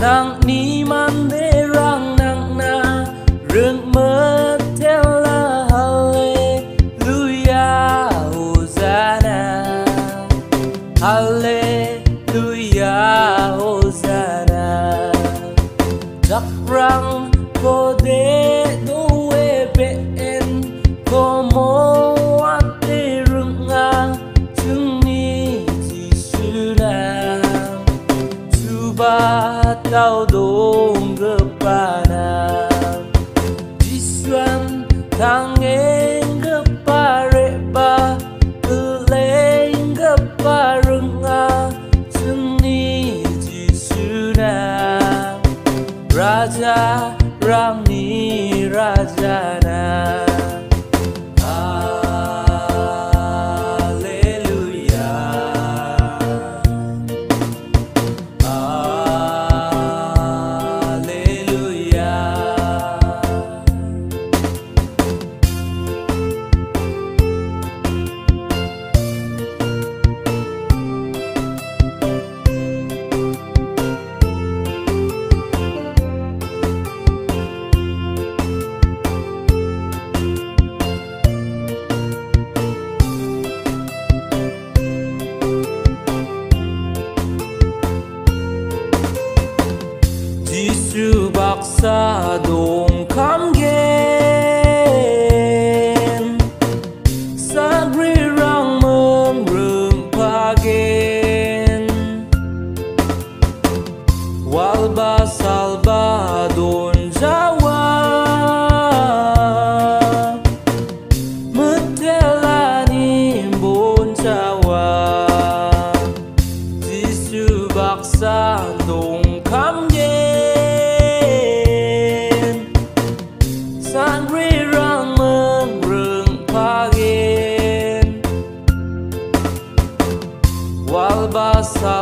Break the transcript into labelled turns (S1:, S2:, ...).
S1: thang ni man de rang nang na rừng mơ theo la hallelujah hosanna hallelujah hosanna giặc răng cô đế đu e bê en cô mô an rừng nga chứng ni chỉ sư la chú ba kau dong kepada Disuan tangeng kepare ba Keleng kepareng nga, Seni jisuna Raja raja rajana terjebak sadung kamgen Sagrirang membrung pagen Walbasa passar.